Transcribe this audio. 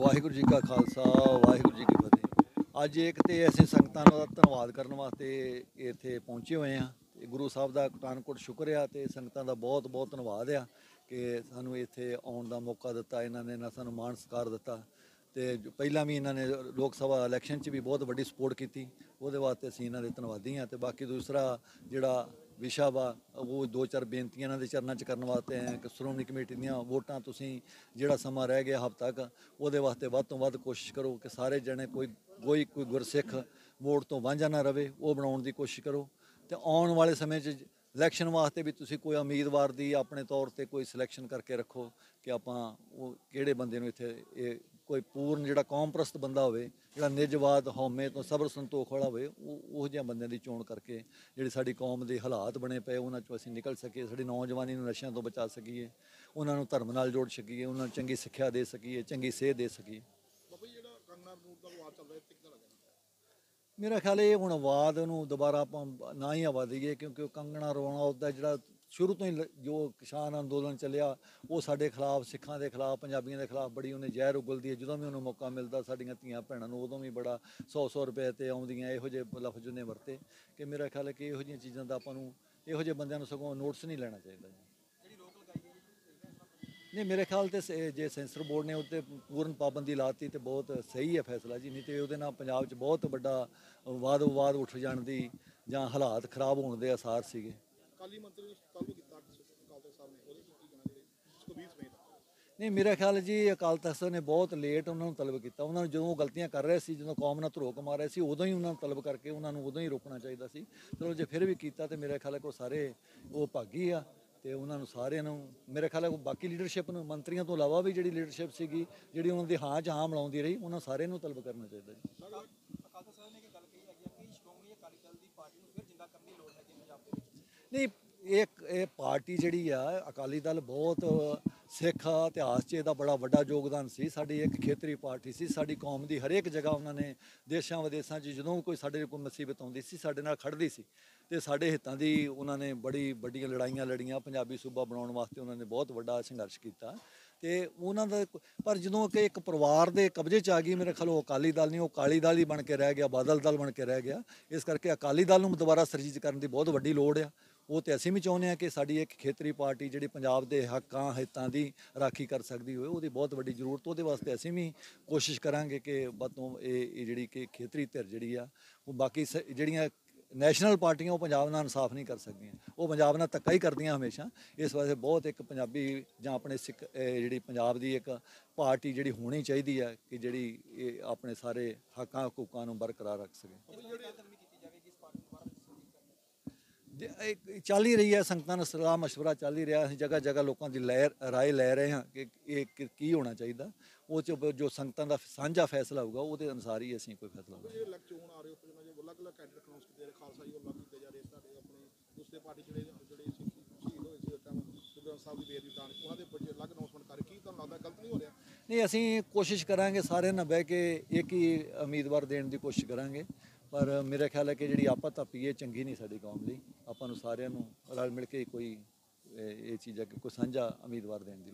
ਵਾਹਿਗੁਰੂ ਜੀ ਕਾ ਖਾਲਸਾ, ਵਾਹਿਗੁਰੂ ਜੀ ਕੀ ਫਤਿਹ। ਅੱਜ ਇੱਕ ਤੇ ਅਸੀਂ ਸੰਗਤਾਂ ਦਾ ਧੰਨਵਾਦ ਕਰਨ ਵਾਸਤੇ ਇੱਥੇ ਪਹੁੰਚੇ ਹੋਏ ਆ ਤੇ ਗੁਰੂ ਸਾਹਿਬ ਦਾ ਕਟਾਨਕੋਟ ਸ਼ੁਕਰ ਆ ਤੇ ਸੰਗਤਾਂ ਦਾ ਬਹੁਤ ਬਹੁਤ ਧੰਨਵਾਦ ਆ ਕਿ ਸਾਨੂੰ ਇੱਥੇ ਆਉਣ ਦਾ ਮੌਕਾ ਦਿੱਤਾ, ਇਹਨਾਂ ਨੇ ਨਾ ਸਾਨੂੰ ਮਾਣ ਸਤਿਕਾਰ ਦਿੱਤਾ। ਤੇ ਪਹਿਲਾਂ ਵੀ ਇਹਨਾਂ ਨੇ ਲੋਕ ਸਭਾ ਇਲੈਕਸ਼ਨ 'ਚ ਵੀ ਬਹੁਤ ਵੱਡੀ ਸਪੋਰਟ ਕੀਤੀ। ਉਹਦੇ ਵਾਸਤੇ ਅਸੀਂ ਇਹਨਾਂ ਦੇ ਧੰਨਵਾਦੀ ਹਾਂ ਤੇ ਬਾਕੀ ਦੂਸਰਾ ਜਿਹੜਾ ਵਿਸ਼ਾ ਵਾ, ਉਹ ਦੋ ਚਾਰ ਬੇਨਤੀਆਂ ਇਹਨਾਂ ਦੇ ਚਰਨਾਂ 'ਚ ਕਰਨ ਵਾਸਤੇ ਹੈ ਕਿ ਸ਼੍ਰੋਮਣੀ ਕਮੇਟੀ ਦੀਆਂ ਵੋਟਾਂ ਤੁਸੀਂ ਜਿਹੜਾ ਸਮਾਂ ਰਹਿ ਗਿਆ ਹਫ਼ਤਾ ਤੱਕ ਉਹਦੇ ਵਾਸਤੇ ਵੱਧ ਤੋਂ ਵੱਧ ਕੋਸ਼ਿਸ਼ ਕਰੋ ਕਿ ਸਾਰੇ ਜਣੇ ਕੋਈ ਕੋਈ ਕੋਈ ਗੁਰਸਿੱਖ ਵੋਟ ਤੋਂ ਵਾਂਝਾ ਨਾ ਰਵੇ, ਉਹ ਬਣਾਉਣ ਦੀ ਕੋਸ਼ਿਸ਼ ਕਰੋ। ਤੇ ਆਉਣ ਵਾਲੇ ਸਮੇਂ 'ਚ ਇਲੈਕਸ਼ਨ ਵਾਸਤੇ ਵੀ ਤੁਸੀਂ ਕੋਈ ਉਮੀਦਵਾਰ ਦੀ ਆਪਣੇ ਤੌਰ ਤੇ ਕੋਈ ਸਿਲੈਕਸ਼ਨ ਕਰਕੇ ਰੱਖੋ ਕਿ ਆਪਾਂ ਉਹ ਕਿਹੜੇ ਬੰਦੇ ਨੂੰ ਇੱਥੇ ਇਹ ਕੋਈ ਪੂਰਨ ਜਿਹੜਾ ਕੌਮਪ੍ਰਸਤ ਬੰਦਾ ਹੋਵੇ ਜਿਹੜਾ ਨਿਜਵਾਦ ਹਉਮੈ ਤੋਂ ਸਬਰ ਸੰਤੋਖ ਵਾਲਾ ਹੋਵੇ ਉਹ ਉਹ ਜਿਹੇ ਬੰਦਿਆਂ ਦੀ ਚੋਣ ਕਰਕੇ ਜਿਹੜੀ ਸਾਡੀ ਕੌਮ ਦੇ ਹਾਲਾਤ ਬਣੇ ਪਏ ਉਹਨਾਂ ਚੋਂ ਅਸੀਂ ਨਿਕਲ ਸਕੀਏ ਸਾਡੀ ਨੌਜਵਾਨੀ ਨੂੰ ਨਸ਼ਿਆਂ ਤੋਂ ਬਚਾ ਸਕੀਏ ਉਹਨਾਂ ਨੂੰ ਧਰਮ ਨਾਲ ਜੋੜ ਸਕੀਏ ਉਹਨਾਂ ਨੂੰ ਚੰਗੀ ਸਿੱਖਿਆ ਦੇ ਸਕੀਏ ਚੰਗੀ ਸੇਧ ਦੇ ਸਕੀਏ। ਬਾਬਾ ਜੀ ਜਿਹੜਾ ਕੰਗਨਾ ਰਣੌਤ ਦਾ ਵਿਵਾਦ ਚੱਲ ਰਿਹਾ ਇਹ ਤੇ ਕਿੱਦਾਂ ਲੱਗਦਾ ਮੇਰਾ ਖਿਆਲ ਇਹ ਹੁਣ ਆਵਾਜ਼ ਨੂੰ ਦੁਬਾਰਾ ਆਪਾਂ ਨਾ ਹੀ ਆਵਾ ਦਈਏ ਕਿਉਂਕਿ ਉਹ ਕੰਗਣਾ ਰਣੌਤ ਦਾ ਜਿਹੜਾ ਸ਼ੁਰੂ ਤੋਂ ਹੀ ਲ- ਜੋ ਕਿਸਾਨ ਅੰਦੋਲਨ ਚੱਲਿਆ, ਉਹ ਸਾਡੇ ਖਿਲਾਫ, ਸਿੱਖਾਂ ਦੇ ਖਿਲਾਫ, ਪੰਜਾਬੀਆਂ ਦੇ ਖਿਲਾਫ ਬੜੀ ਉਹਨੇ ਜ਼ਹਿਰ ਉਗਲਦੀ ਹੈ। ਜਦੋਂ ਵੀ ਉਹਨੂੰ ਮੌਕਾ ਮਿਲਦਾ, ਸਾਡੀਆਂ ਧੀਆਂ ਭੈਣਾਂ ਨੂੰ ਉਦੋਂ ਵੀ ਬੜਾ 100-100 ਰੁਪਏ ਤੇ ਆਉਂਦੀਆਂ, ਇਹੋ ਜਿਹੇ ਲਫ਼ਜ਼ ਉਹਨੇ ਵਰਤੇ ਕਿ ਮੇਰਾ ਖਿਆਲ ਹੈ ਕਿ ਇਹੋ ਜਿਹੀਆਂ ਚੀਜ਼ਾਂ ਦਾ ਆਪਾਂ ਨੂੰ, ਇਹੋ ਜਿਹੇ ਬੰਦਿਆਂ ਨੂੰ ਸਗੋਂ ਨੋਟਿਸ ਨਹੀਂ ਲੈਣਾ ਚਾਹੀਦਾ ਜੀ। ਨਹੀਂ, ਮੇਰੇ ਖਿਆਲ ਤੇ ਸ- ਜੇ ਸੈਂਸਰ ਬੋਰਡ ਨੇ ਉੱਤੇ ਪੂਰਨ ਪਾਬੰਦੀ ਲਾਤੀ ਤੇ ਬਹੁਤ ਸਹੀ ਹੈ ਫੈਸਲਾ ਜੀ, ਨਹੀਂ ਤੇ ਉਹਦੇ ਨਾਲ ਪੰਜਾਬ 'ਚ ਬਹੁਤ ਵੱਡਾ ਵਾਦ ਵਿਵਾਦ ਉੱਠ ਜਾਣ ਦੀ ਜਾਂ ਹਾਲਾਤ ਖਰਾਬ ਹੋਣ ਦੇ ਆਸਾਰ ਸੀਗੇ। ਕਾਲੀ ਮੰਤਰੀ ਨੇ ਤਲਬ ਕੀਤਾ ਅਕਾਲ ਤਖਤ ਸਾਹਿਬ ਨੇ। ਉਹਦੇ ਕੀ ਕਹਿਣਾ ਜਿਹੜੇ ਸੁਖਬੀਰ ਸਮੇਤ ਨਹੀਂ ਮੇਰਾ ਖਿਆਲ ਜੀ ਅਕਾਲ ਤਖਤ ਸਾਹਿਬ ਨੇ ਬਹੁਤ ਲੇਟ ਉਹਨਾਂ ਨੂੰ ਤਲਬ ਕੀਤਾ। ਉਹਨਾਂ ਨੂੰ ਜਦੋਂ ਉਹ ਗਲਤੀਆਂ ਕਰ ਰਹੇ ਸੀ ਜਦੋਂ ਕੌਮ ਨਾਲ ਧਰੋਕ ਮਾਰ ਰਹੇ ਸੀ ਉਦੋਂ ਹੀ ਉਹਨਾਂ ਨੂੰ ਤਲਬ ਕਰਕੇ ਉਹਨਾਂ ਨੂੰ ਉਦੋਂ ਹੀ ਰੋਕਣਾ ਚਾਹੀਦਾ ਸੀ। ਚਲੋ ਜੇ ਫਿਰ ਵੀ ਕੀਤਾ ਤੇ ਮੇਰਾ ਖਿਆਲ ਹੈ ਕਿ ਉਹ ਸਾਰੇ ਉਹ ਭਾਗੀ ਆ ਤੇ ਉਹਨਾਂ ਨੂੰ ਸਾਰਿਆਂ ਨੂੰ ਮੇਰੇ ਖਿਆਲ ਹੈ ਬਾਕੀ ਲੀਡਰਸ਼ਿਪ ਨੂੰ ਮੰਤਰੀਆਂ ਤੋਂ ਇਲਾਵਾ ਵੀ ਜਿਹੜੀ ਲੀਡਰਸ਼ਿਪ ਸੀਗੀ ਜਿਹੜੀ ਉਹਨਾਂ ਦੀ ਹਾਂ 'ਚ ਹਾਂ ਮਿਲਾਉਂਦੀ ਰਹੀ ਉਹਨਾਂ ਸਾਰਿਆਂ ਨੂੰ ਤਲਬ ਕਰਨਾ ਚਾਹੀਦਾ ਜੀ। ਅਕਾਲ ਤਖਤ ਸਾਹਿਬ ਨੇ ਇੱਕ ਗੱਲ ਕਹੀ ਹੈਗੀ ਕਿ ਸ਼੍ਰੋਮਣੀ ਅਕਾਲੀ ਦਲ ਦੀ ਪਾਰਟੀ ਨੂੰ ਫਿਰ ਜਿੰਦਾ ਕਰਨ ਦੀ ਲੋੜ ਹੈ ਜੀ ਪੰਜਾਬ ਦੇ ਨਹੀਂ ਇਹ ਇਹ ਪਾਰਟੀ ਜਿਹੜੀ ਆ, ਅਕਾਲੀ ਦਲ ਬਹੁਤ ਸਿੱਖ ਇਤਿਹਾਸ 'ਚ ਇਹਦਾ ਬੜਾ ਵੱਡਾ ਯੋਗਦਾਨ ਸੀ। ਸਾਡੀ ਇੱਕ ਖੇਤਰੀ ਪਾਰਟੀ ਸੀ। ਸਾਡੀ ਕੌਮ ਦੀ ਹਰੇਕ ਜਗ੍ਹਾ ਉਹਨਾਂ ਨੇ ਦੇਸ਼ਾਂ ਵਿਦੇਸ਼ਾਂ 'ਚ ਜਦੋਂ ਕੋਈ ਸਾਡੇ ਕੋਈ ਮੁਸੀਬਤ ਆਉਂਦੀ ਸੀ, ਸਾਡੇ ਨਾਲ ਖੜਦੀ ਸੀ। ਤੇ ਸਾਡੇ ਹਿੱਤਾਂ ਦੀ ਉਹਨਾਂ ਨੇ ਬੜੀ ਵੱਡੀਆਂ ਲੜਾਈਆਂ ਲੜੀਆਂ, ਪੰਜਾਬੀ ਸੂਬਾ ਬਣਾਉਣ ਵਾਸਤੇ ਉਹਨਾਂ ਨੇ ਬਹੁਤ ਵੱਡਾ ਸੰਘਰਸ਼ ਕੀਤਾ। ਤੇ ਉਹਨਾਂ ਦਾ ਪਰ ਜਦੋਂ ਕਿ ਇੱਕ ਪਰਿਵਾਰ ਦੇ ਕਬਜ਼ੇ 'ਚ ਆ ਗਈ, ਮੇਰੇ ਖਿਆਲ ਉਹ ਅਕਾਲੀ ਦਲ ਨਹੀਂ, ਉਹ ਕਾਲੀ ਦਲ ਹੀ ਬਣ ਕੇ ਰਹਿ ਗਿਆ, ਬਾਦਲ ਦਲ ਬਣ ਕੇ ਰਹਿ ਗਿਆ। ਇਸ ਕਰਕੇ ਅਕਾਲੀ ਦਲ ਨੂੰ ਦੁਬਾਰਾ ਸਰਜੀਤ ਕਰਨ ਦੀ ਬਹੁਤ ਵੱਡੀ ਲੋੜ ਆ। ਉਹ ਤੇ ਅਸੀਂ ਵੀ ਚਾਹੁੰਦੇ ਹਾਂ ਕਿ ਸਾਡੀ ਇੱਕ ਖੇਤਰੀ ਪਾਰਟੀ ਜਿਹੜੀ ਪੰਜਾਬ ਦੇ ਹੱਕਾਂ, ਹਿੱਤਾਂ ਦੀ ਰਾਖੀ ਕਰ ਸਕਦੀ ਹੋਵੇ, ਉਹਦੀ ਬਹੁਤ ਵੱਡੀ ਜ਼ਰੂਰਤ, ਉਹਦੇ ਵਾਸਤੇ ਅਸੀਂ ਵੀ ਕੋਸ਼ਿਸ਼ ਕਰਾਂਗੇ ਕਿ ਵੱਧੋਂ ਇਹ ਇਹ ਜਿਹੜੀ ਕਿ ਖੇਤਰੀ ਧਿਰ ਜਿਹੜੀ ਆ, ਉਹ ਬਾਕੀ ਸ- ਜਿਹੜੀਆਂ ਨੈਸ਼ਨਲ ਪਾਰਟੀਆਂ ਉਹ ਪੰਜਾਬ ਨਾਲ ਇਨਸਾਫ ਨਹੀਂ ਕਰ ਸਕਦੀਆਂ। ਉਹ ਪੰਜਾਬ ਨਾਲ ਧੱਕਾ ਹੀ ਕਰਦੀਆਂ ਹਮੇਸ਼ਾ। ਇਸ ਵਾਸਤੇ ਬਹੁਤ ਇੱਕ ਪੰਜਾਬੀ ਜਾਂ ਆਪਣੇ ਸਿੱਖ ਜਿਹੜੀ ਪੰਜਾਬ ਦੀ ਇੱਕ ਪਾਰਟੀ ਜਿਹੜੀ ਹੋਣੀ ਚਾਹੀਦੀ ਹੈ ਕਿ ਜਿਹੜੀ ਇਹ ਆਪਣੇ ਸਾਰੇ ਹੱਕਾਂ, ਹਕੂਕਾਂ ਨੂੰ ਬਰਕਰਾਰ ਰੱਖ ਸਕੇ ਜਿਹੜੀ ਕਦਮੀ ਕੀਤੀ ਜਾਵੇਗੀ ਇਸ ਪਾਰਟੀ ਦੁਬਾਰਾ ਸਰਜੀਤ ਕਰਨ ਦੀ ਜੇ ਇੱਕ ਚੱਲ ਹੀ ਰਹੀ ਹੈ ਸੰਗਤਾਂ ਨਾਲ ਸਲਾਹ مشورہ ਚੱਲ ਹੀ ਰਿਹਾ ਅਸੀਂ ਜਗ੍ਹਾ ਜਗ੍ਹਾ ਲੋਕਾਂ ਦੀ ਲੈ ਰਾਏ ਲੈ ਰਹੇ ਹਾਂ ਕਿ ਇਹ ਕੀ- ਕੀ ਹੋਣਾ ਚਾਹੀਦਾ ਉਹ ਚ ਜੋ ਸੰਗਤਾਂ ਦਾ ਸਾਂਝਾ ਫੈਸਲਾ ਹੋਊਗਾ ਉਹਦੇ ਅਨੁਸਾਰ ਹੀ ਅਸੀਂ ਕੋਈ ਫੈਸਲਾ ਲਵਾਂਗੇ ਜਿਹੜੇ ਇਲੈਕਸ਼ਨ ਚੋਣ ਆ ਰਹੇ ਉਸ ਜਿਹਨਾਂ ਜੋ ਅਲੱਗ-ਅਲੱਗ ਕੈਂਡੀਡੇਟ ਅਨਾਉਂਸ ਕੀਤੇ ਜਾ ਰਹੇ ਖਾਲਸਾ ਜੀ ਵੱਲੋਂ ਕੀਤੇ ਜਾ ਰਹੇ ਤੁਹਾਡੇ ਆਪਣੇ ਦੂਸਰੇ ਪਾਰਟੀ ਜਿਹੜੇ ਜਿਹੜੇ ਸਿੱਖ ਸ਼ਹੀਦ ਹੋਏ ਸੀ ਉਸ ਟਾਈਮ ਗੁਰੂ ਗ੍ਰੰਥ ਸਾਹਿਬ ਦੀ ਬੇਅਦਬੀ ਦਾਨ ਉਹਨਾਂ ਦੇ ਬੱਚੇ ਅਲੱਗ ਅਨਾਉਂਸਮੈਂਟ ਕਰ ਕੀ ਤੁਹਾਨੂੰ ਲੱਗਦਾ ਗਲਤ ਨਹੀਂ ਹੋ ਰਿਹਾ ਨਹੀਂ ਅਸੀਂ ਕੋਸ਼ਿਸ਼ ਕਰਾਂਗੇ ਸਾਰਿਆਂ ਨਾਲ ਬਹਿ ਕੇ ਇੱਕ ਹੀ ਉਮੀਦਵਾਰ ਦੇਣ ਦੀ ਕੋਸ਼ਿਸ਼ ਕਰਾਂਗੇ ਪਰ ਮੇਰਾ ਖਿਆਲ ਹੈ ਕਿ ਜਿਹੜੀ ਆਪਾ ਧੱਪੀ ਇਹ ਚੰਗੀ ਨਹੀਂ ਸਾਡੀ ਕੌਮ ਲਈ। ਆਪਾਂ ਨੂੰ ਸਾਰਿਆਂ ਨੂੰ ਰਲ ਮਿਲ ਕੇ ਕੋਈ, ਇਹ ਇਹ ਚੀਜ਼ਾਂ ਕੋਈ ਸਾਂਝਾ ਉਮੀਦਵਾਰ ਦੇਣ ਦੀ